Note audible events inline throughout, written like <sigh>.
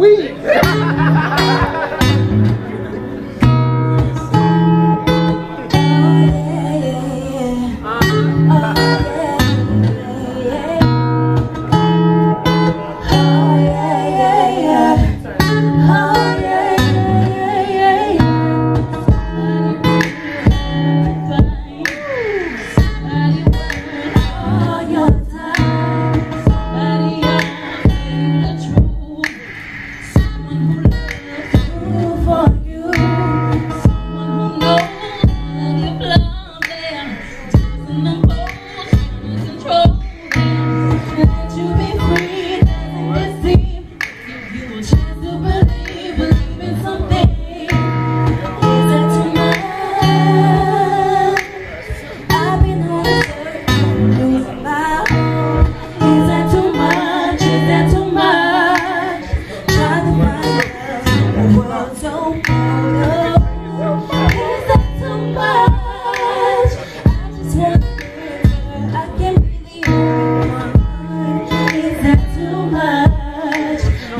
weed. <laughs>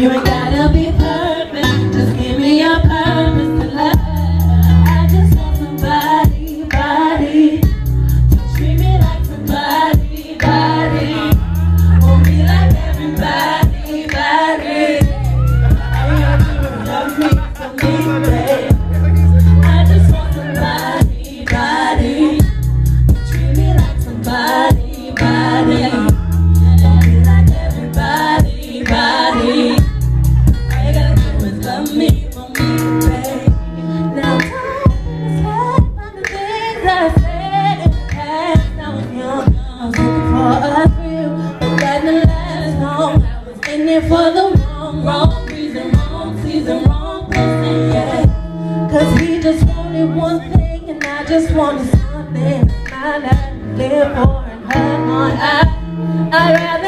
You ain't got in it for the wrong, wrong reason, wrong season, wrong person, yeah. Cause he just wanted one thing and I just wanted something. My life, live for and have on. I, I'd rather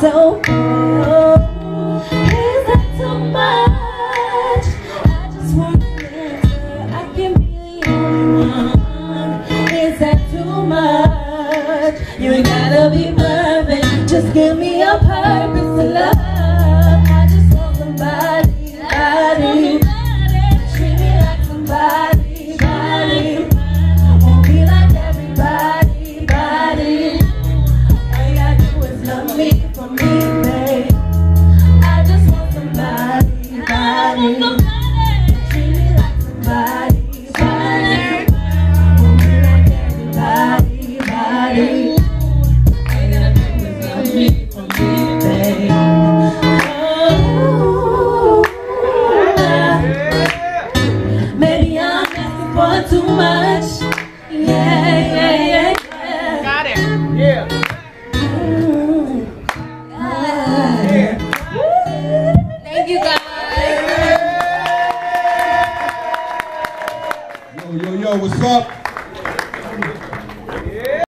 so cold Is that too much? I just want an answer I can be the only one. Is that too much? You ain't gotta be perfect. Just give me a purpose. for too much. Yeah, yeah, yeah. yeah. Got it. Yeah. Thank you guys. Yo, yo, yo, what's up?